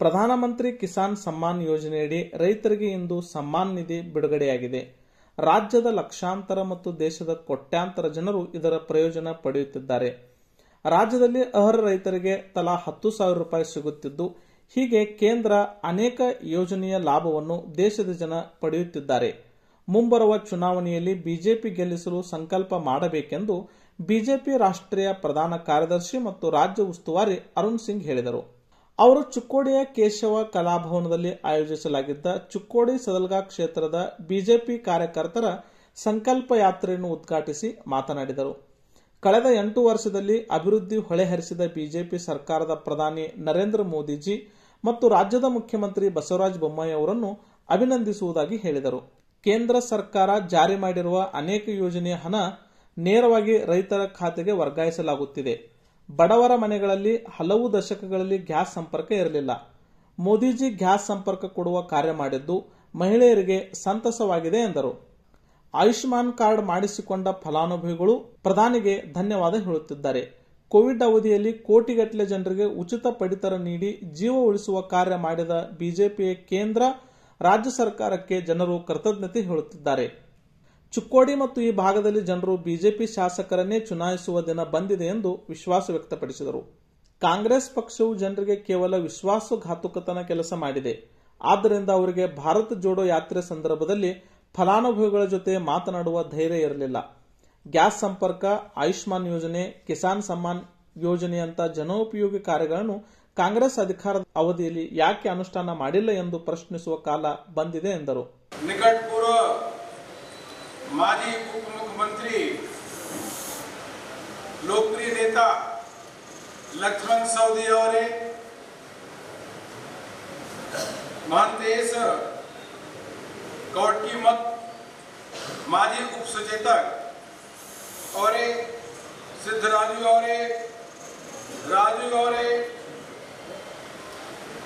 ಪ್ರಧಾನಮಂತ್ರಿ ಕಿಸಾನ್ ಸಮ್ಮಾನ್ ಯೋಜನೆಯಡಿ ರೈತರಿಗೆ ಇಂದು ಸಮ್ಮಾನ್ ನಿಧಿ ಬಿಡುಗಡೆಯಾಗಿದೆ. ರಾಜ್ಯದ ಲಕ್ಷಾಂತರ ಮತ್ತು ದೇಶದ ಕೋಟ್ಯಾಂತರ ಜನರು ಇದರ ಪ್ರಯೋಜನ ಪಡೆಯುತ್ತಿದ್ದಾರೆ. ರಾಜ್ಯದಲ್ಲಿ ಅರ್ಹ ರೈತರಿಗೆ ತಲಾ ಹತ್ತು ಸಾವಿರ ರೂಪಾಯಿ ಸಿಗುತ್ತಿದ್ದು, ಹೀಗೆ ಕೇಂದ್ರ ಅನೇಕ ಯೋಜನೆಯ ಲಾಭವನ್ನು ದೇಶದ ಜನ ಪಡೆಯುತ್ತಿದ್ದಾರೆ. ಮುಂಬರುವ ಚುನಾವಣೆಯಲ್ಲಿ ಬಿಜೆಪಿ ಗೆಲ್ಲಿಸಲು ಸಂಕಲ್ಪ ಮಾಡಬೇಕೆಂದು ಬಿಜೆಪಿ ರಾಷ್ಟ್ರೀಯ ಪ್ರಧಾನ ಕಾರ್ಯದರ್ಶಿ ಮತ್ತು ರಾಜ್ಯ ಉಸ್ತುವಾರಿ ಅರುಣ್ ಸಿಂಗ್ ಹೇಳಿದರು. ಅವರು ಚುಕ್ಕೋಡಿಯ ಕೇಶವ ಕಲಾಭವನದಲ್ಲಿ ಆಯೋಜಿಸಲಾಗಿದ್ದ ಚುಕ್ಕೋಡಿ ಸದಲ್ಗಾ ಕ್ಷೇತ್ರದ ಬಿಜೆಪಿ ಕಾರ್ಯಕರ್ತರ ಸಂಕಲ್ಪ ಯಾತ್ರೆಯನ್ನು ಉದ್ಘಾಟಿಸಿ ಮಾತನಾಡಿದರು. ಕಳೆದ ಎಂಟು ವರ್ಷದಲ್ಲಿ ಅಭಿವೃದ್ಧಿ ಹೊಳೆಹರಿಸಿದ ಬಿಜೆಪಿ ಸರ್ಕಾರದ ಪ್ರಧಾನಿ ನರೇಂದ್ರ ಮೋದಿಜಿ ಮತ್ತು ರಾಜ್ಯದ ಮುಖ್ಯಮಂತ್ರಿ ಬಸವರಾಜ ಬೊಮ್ಮಾಯಿ ಅವರನ್ನು ಅಭಿನಂದಿಸುವುದಾಗಿ ಹೇಳಿದರು. ಕೇಂದ್ರ ಸರ್ಕಾರ ಜಾರಿ ಮಾಡಿರುವ ಅನೇಕ ಯೋಜನೆಯ ಹಣ ನೇರವಾಗಿ ರೈತರ ಖಾತೆಗೆ ವರ್ಗಾಯಿಸಲಾಗುತ್ತಿದೆ. ಬಡವರ ಮನೆಗಳಲ್ಲಿ ಹಲವು ದಶಕಗಳಲ್ಲಿ ಗ್ಯಾಸ್ ಸಂಪರ್ಕ ಇರಲಿಲ್ಲ. ಮೋದಿಜಿ ಗ್ಯಾಸ್ ಸಂಪರ್ಕ ಕೊಡುವ ಕಾರ್ಯ ಮಾಡಿದ್ದು ಮಹಿಳೆಯರಿಗೆ ಸಂತಸವಾಗಿದೆ ಎಂದರು. ಆಯುಷ್ಮಾನ್ ಕಾರ್ಡ್ ಮಾಡಿಸಿಕೊಂಡ ಫಲಾನುಭವಿಗಳು ಪ್ರಧಾನಿಗೆ ಧನ್ಯವಾದ ಹೇಳುತ್ತಿದ್ದಾರೆ. ಕೋವಿಡ್ ಅವಧಿಯಲ್ಲಿ ಕೋಟಿಗಟ್ಟಲೆ ಜನರಿಗೆ ಉಚಿತ ಪಡಿತರ ನೀಡಿ ಜೀವ ಉಳಿಸುವ ಕಾರ್ಯ ಮಾಡಿದ ಬಿಜೆಪಿಯ ಕೇಂದ್ರ, ರಾಜ್ಯ ಸರ್ಕಾರಕ್ಕೆ ಜನರು ಕೃತಜ್ಞತೆ ಹೇಳುತ್ತಿದ್ದಾರೆ. ಚುಕ್ಕೋಡಿ ಮತ್ತು ಈ ಭಾಗದಲ್ಲಿ ಜನರು ಬಿಜೆಪಿ ಶಾಸಕರನ್ನೇ ಚುನಾಯಿಸುವ ದಿನ ಬಂದಿದೆ ಎಂದು ವಿಶ್ವಾಸ ವ್ಯಕ್ತಪಡಿಸಿದರು. ಕಾಂಗ್ರೆಸ್ ಪಕ್ಷವು ಜನರಿಗೆ ಕೇವಲ ವಿಶ್ವಾಸಘಾತುಕತನ ಕೆಲಸ ಮಾಡಿದೆ. ಆದ್ದರಿಂದ ಅವರಿಗೆ ಭಾರತ ಜೋಡೋ ಯಾತ್ರೆ ಸಂದರ್ಭದಲ್ಲಿ ಫಲಾನುಭವಿಗಳ ಜೊತೆ ಮಾತನಾಡುವ ಧೈರ್ಯ ಇರಲಿಲ್ಲ. ಗ್ಯಾಸ್ ಸಂಪರ್ಕ, ಆಯುಷ್ಮಾನ್ ಯೋಜನೆ, ಕಿಸಾನ್ ಸಮ್ಮಾನ್ ಯೋಜನೆಯಂತಹ ಜನೋಪಯೋಗಿ ಕಾರ್ಯಗಳನ್ನು ಕಾಂಗ್ರೆಸ್ ಅಧಿಕಾರದ ಅವಧಿಯಲ್ಲಿ ಯಾಕೆ ಅನುಷ್ಠಾನ ಮಾಡಿಲ್ಲ ಎಂದು ಪ್ರಶ್ನಿಸುವ ಕಾಲ ಬಂದಿದೆ ಎಂದರು. माजी उप मुख्यमंत्री लोकप्रिय नेता लक्ष्मण सऊदी और महंतेश कौटकी मत माजी उप सचेतक और सिद्धराजू और राजू और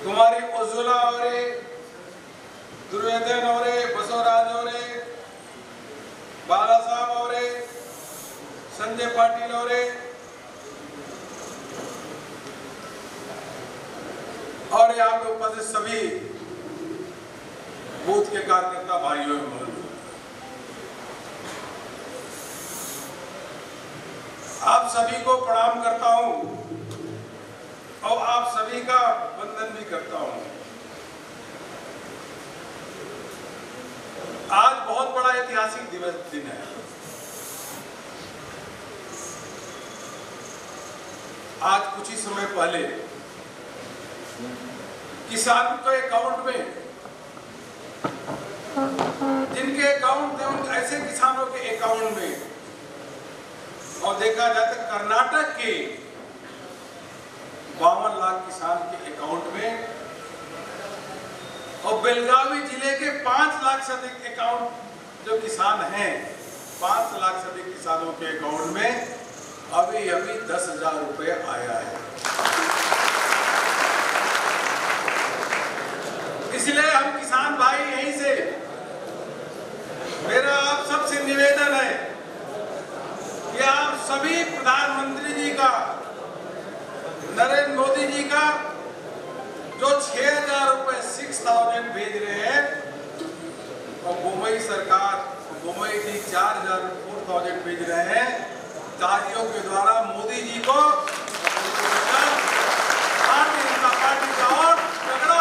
कुमारी उज्ज्वला और दुर्योधन और बसवराज और बाला साहब और संजय पाटिल और और यहाँ पे उपस्थित सभी बूथ के कार्यकर्ता भाइयों एवं आप सभी को प्रणाम करता हूँ और आप सभी का वंदन भी करता हूँ। आज बहुत बड़ा ऐतिहासिक दिवस दिन है। आज कुछ ही समय पहले किसान के अकाउंट में, जिनके अकाउंट थे, उन ऐसे किसानों के अकाउंट में, और देखा जाए तो कर्नाटक के बावन लाख किसान के अकाउंट में बेलगावी ज़िले के पाँच लाख से अधिक अकाउंट जो किसान हैं, पाँच लाख से अधिक किसानों के अकाउंट में अभी अभी दस हज़ार रुपये आया है। इसलिए हम किसान भाई यहीं से, मेरा आप सबसे निवेदन है कि आप सभी प्रधानमंत्री जी का, नरेंद्र मोदी जी का, जो छह हज़ार रुपए सिक्स थाउज़ेंड भेज रहे हैं। और मुंबई सरकार, मुंबई जी चार हज़ार फोर थाउज़ेंड भेज रहे हैं। ताजियों के द्वारा मोदी जी को भारतीय जनता पार्टी का और तगड़ा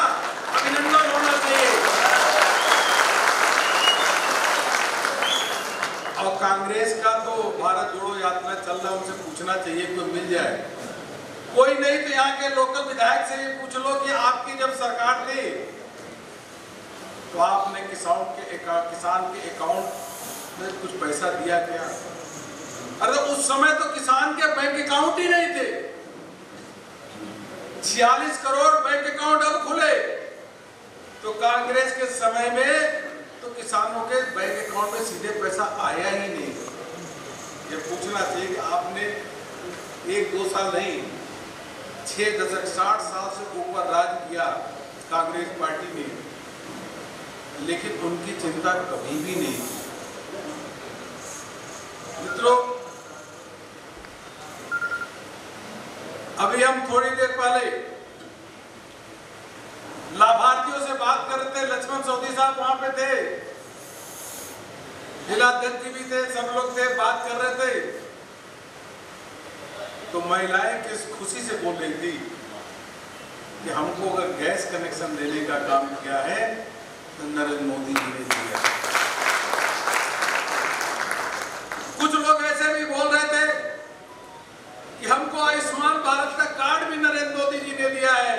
अभिनंदन होना चाहिए और कांग्रेस का तो भारत जोड़ो यात्रा चल रहा है, उनसे पूछना चाहिए, कोई मिल जाए। कोई नहीं तो यहाँ के लोकल विधायक से पूछ लो कि आपकी जब सरकार थी तो आपने किसान के किसान के अकाउंट में कुछ पैसा दिया क्या? अरे उस समय तो किसान के बैंक अकाउंट ही नहीं थे। छियालीस करोड़ बैंक अकाउंट अब खुले। तो कांग्रेस के समय में तो किसानों के बैंक अकाउंट में सीधे पैसा आया ही नहीं। ये पूछना चाहिए कि आपने एक दो साल नहीं, छह दशक, साठ साल से ऊपर राज किया कांग्रेस पार्टी ने। लेकिन उनकी चिंता कभी भी नहीं मित्रों, अभी हम थोड़ी देर पहले लाभार्थियों से बात कर रहे थे, लक्ष्मण सऊदी साहब वहाँ पे थे। जिलाध्यक्ष भी थे, सब लोग थे, बात कर रहे थे। तो महिलाएँ किस खुशी से बोल रही थी कि हमको अगर गैस कनेक्शन देने का काम किया है नरेंद्र मोदी जी ने दिया कुछ लोग ऐसे भी बोल रहे थे कि हमको आयुष्मान भारत का कार्ड भी नरेंद्र मोदी जी ने दिया है।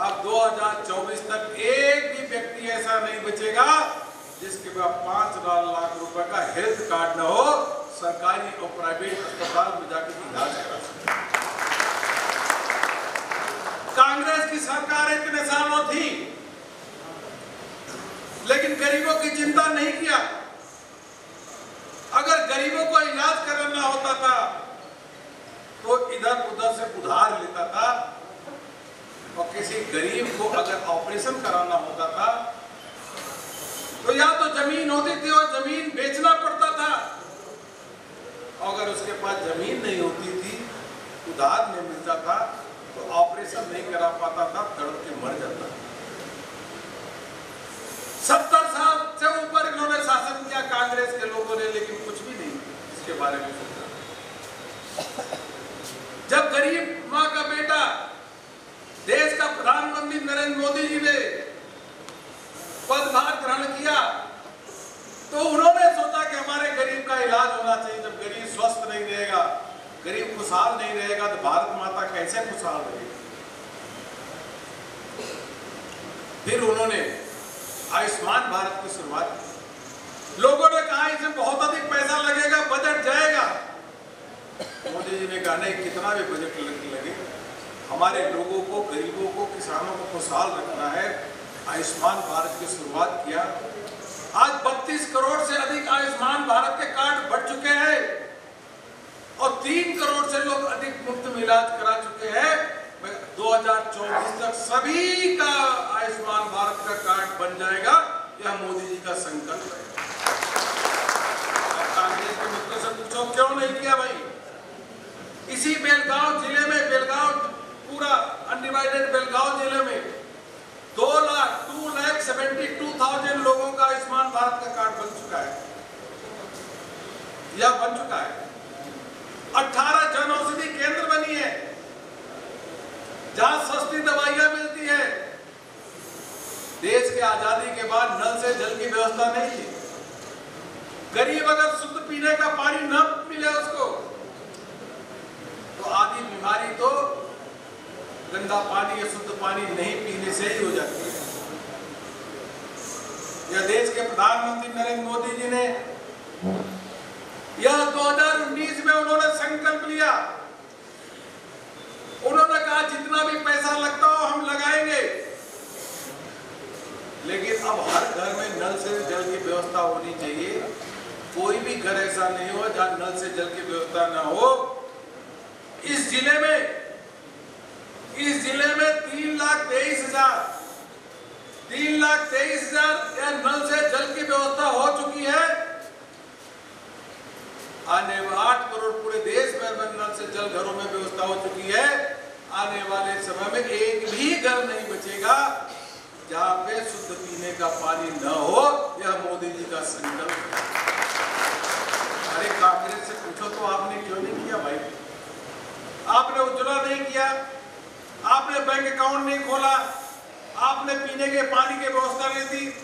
अब 2024 तक एक भी व्यक्ति ऐसा नहीं बचेगा जिसके पास पाँच लाख रुपए का हेल्थ कार्ड न हो, सरकारी और प्राइवेट अस्पताल में जाकर इलाज करा सकते कांग्रेस की सरकार इतने सालों थी लेकिन गरीबों की चिंता नहीं किया। अगर गरीबों को इलाज कराना होता था तो इधर उधर से उधार लेता था और किसी गरीब को अगर ऑपरेशन कराना होता था तो या तो ज़मीन होती थी और ज़मीन बेचना पड़ता था। अगर उसके पास ज़मीन नहीं होती थी, उधार नहीं मिलता था तो ऑपरेशन नहीं करा पाता था, तड़प के मर जाता था सत्तर साल से ऊपर इन्होंने शासन किया कांग्रेस के लोगों ने लेकिन कुछ भी इसके बारे में सोचा जब गरीब माँ का बेटा देश का प्रधानमंत्री नरेंद्र मोदी जी ने पदभार ग्रहण किया तो उन्होंने सोचा कि हमारे गरीब का इलाज होना चाहिए। जब गरीब स्वस्थ नहीं रहेगा, गरीब खुशहाल नहीं रहेगा तो भारत माता कैसे खुशहाल रहेगी? फिर उन्होंने आयुष्मान भारत की शुरुआत की। लोगों ने कहा इसमें बहुत अधिक पैसा लगेगा, बजट जाएगा। मोदी जी ने कहा, नहीं, कितना भी बजट लगे हमारे लोगों को, गरीबों को, किसानों को खुशहाल रखना है। आयुष्मान भारत की शुरुआत किया। आज 32 करोड़ से अधिक आयुष्मान भारत के कार्ड बढ़ चुके हैं और तीन करोड़ से लोग अधिक मुफ़्त में इलाज करा चुके हैं। 2024 तक सभी का आयुष्मान भारत का कार्ड बन जाएगा यह मोदी जी का संकल्प है कांग्रेस के मित्रों से पूछो क्यों नहीं किया भाई इसी बेलगांव ज़िले में, बेलगांव पूरा अनडिवाइडेड बेलगांव ज़िले में दो lakh two lakh seventy two thousand लोगों का आयुष्मान भारत का कार्ड बन चुका है। यह बन चुका है। 18 जन औषधि केंद्र बनी है, जहाँ सस्ती दवाइयाँ मिलती है। देश के आज़ादी के बाद नल से जल की व्यवस्था नहीं थी। गरीब अगर शुद्ध पीने का पानी न मिले उसको आधी बीमारी तो गंदा पानी या शुद्ध पानी नहीं पीने से ही हो जाती है। यह देश के प्रधानमंत्री नरेंद्र मोदी जी ने यह 2019 में उन्होंने संकल्प लिया। उन्होंने कहा, जितना भी पैसा लगता हो, हम लगाएँगे। लेकिन अब हर घर में नल से जल की व्यवस्था होनी चाहिए। कोई भी घर ऐसा नहीं हो जहाँ नल से जल की व्यवस्था ना हो। इस ज़िले में, इस ज़िले में तीन लाख तेईस हज़ार, तीन लाख तेईस हज़ार नल से जल की व्यवस्था हो चुकी है। आने आठ करोड़ पूरे देश में नल से जल घरों में व्यवस्था हो चुकी है। आने वाले समय में एक भी घर नहीं बचेगा जहाँ पे शुद्ध पीने का पानी न हो, यह मोदी जी का संकल्प अरे, कांग्रेस से पूछो तो आपने क्यों नहीं किया भाई? आपने उज्ज्वला नहीं किया, आपने बैंक अकाउंट नहीं खोला, आपने पीने के पानी की व्यवस्था नहीं दी,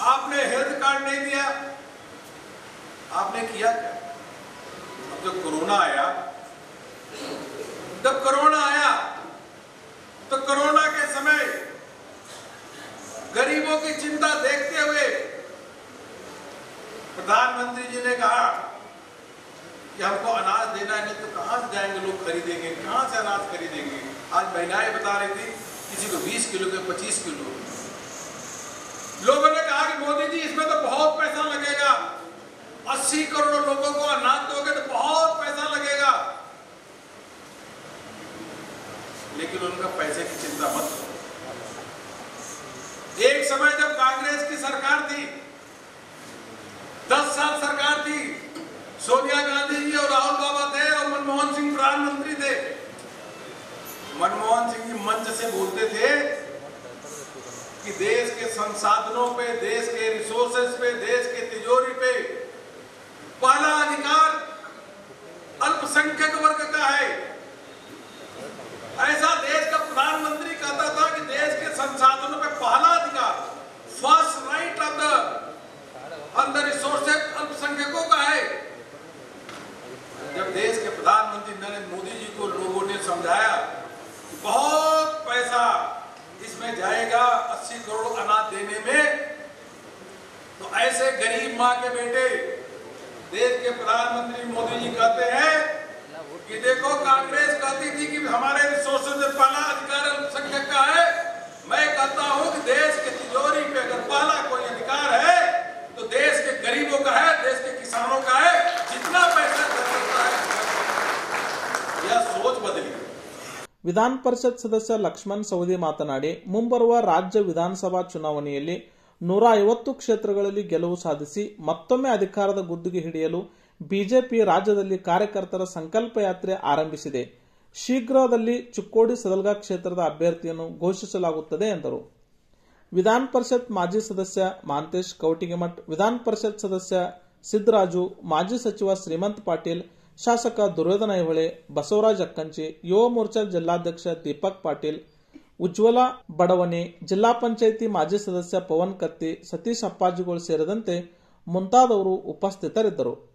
आपने हेल्थ कार्ड नहीं दिया। आपने किया क्या? अब जब कोरोना आया, जब कोरोना आया तो कोरोना के समय गरीबों की चिंता देखते हुए प्रधानमंत्री जी ने कहा कि हमको अनाज देना है, नहीं तो कहाँ से जाएँगे लोग खरीदेंगे, कहाँ से अनाज खरीदेंगे? आज महिलाएँ बता रही थी, किसी को 20 किलो के 25 किलो। लोगों ने कहा कि मोदी जी, इसमें तो बहुत पैसा लगेगा। 80 करोड़ लोगों को अनाज दोगे तो बहुत पैसा लगेगा। लेकिन उनका पैसे की चिंता मत एक समय जब कांग्रेस की सरकार थी दस साल सरकार थी सोनिया गांधी जी और राहुल बाबा थे और मनमोहन सिंह प्रधानमंत्री थे मनमोहन सिंह जी मंच से बोलते थे कि देश के संसाधनों पे, देश के रिसोर्सेस पे, देश के तिजोरी पे पहला अधिकार अल्पसंख्यक वर्ग का है ऐसा देश का प्रधानमंत्री कहता था कि देश के संसाधनों पे पहला अधिकार first right of the on the resources अल्पसंख्यकों का है जब देश के प्रधानमंत्री नरेंद्र मोदी जी को लोगों ने समझाया कि बहुत पैसा इसमें जाएगा 80 करोड़ अनाज देने में तो ऐसे गरीब माँ के बेटे देश के प्रधानमंत्री मोदी जी कहते हैं कि देखो कांग्रेस कहती थी कि हमारे रिसोर्सेज में पहला अधिकार अल्पसंख्यक का है मैं कहता हूं कि देश के तिजोरी पे अगर पहला कोई अधिकार है तो देश के गरीबों का है देश के किसानों का है जितना पैसा खर्च होता है यह सोच बदली ವಿಧಾನ ಪರಿಷತ್ ಸದಸ್ಯ ಲಕ್ಷ್ಮಣ್ ಸವದಿ ಮಾತನಾಡಿ ಮುಂಬರುವ ರಾಜ್ಯ ವಿಧಾನಸಭಾ ಚುನಾವಣೆಯಲ್ಲಿ ನೂರ ಐವತ್ತು ಕ್ಷೇತ್ರಗಳಲ್ಲಿ ಗೆಲುವು ಸಾಧಿಸಿ ಮತ್ತೊಮ್ಮೆ ಅಧಿಕಾರದ ಗುದ್ದುಗೆ ಹಿಡಿಯಲು ಬಿಜೆಪಿ ರಾಜ್ಯದಲ್ಲಿ ಕಾರ್ಯಕರ್ತರ ಸಂಕಲ್ಪ ಯಾತ್ರೆ ಆರಂಭಿಸಿದೆ. ಶೀಘ್ರದಲ್ಲಿ ಚಿಕ್ಕೋಡಿ ಸದಲ್ಗಾ ಕ್ಷೇತ್ರದ ಅಭ್ಯರ್ಥಿಯನ್ನು ಘೋಷಿಸಲಾಗುತ್ತದೆ ಎಂದರು. ವಿಧಾನ ಪರಿಷತ್ ಮಾಜಿ ಸದಸ್ಯ ಮಾಂತೇಶ್ ಕೌಟಿಗೆಮಠ್, ವಿಧಾನ ಪರಿಷತ್ ಸದಸ್ಯ ಸಿದ್ದರಾಜು ಮಾಜಿ ಸಚಿವ ಶ್ರೀಮಂತ್ ಪಾಟೀಲ್, ಶಾಸಕ ದುರ್ಯೋಧನ ಐಹೊಳೆ ಬಸವರಾಜ್ ಅಕ್ಕಂಚಿ, ಯುವ ಮೋರ್ಚಾ ಜಿಲ್ಲಾಧ್ಯಕ್ಷ ದೀಪಕ್ ಪಾಟೀಲ್ ಉಜ್ವಲ ಬಡವಣೆ ಜಿಲ್ಲಾ ಪಂಚಾಯಿತಿ ಮಾಜಿ ಸದಸ್ಯ ಪವನ್ ಕತ್ತಿ ಸತೀಶ್ ಅಪ್ಪಾಜಿಗಳು ಸೇರಿದಂತೆ ಮುಂತಾದವರು ಉಪಸ್ಥಿತರಿದ್ದರು.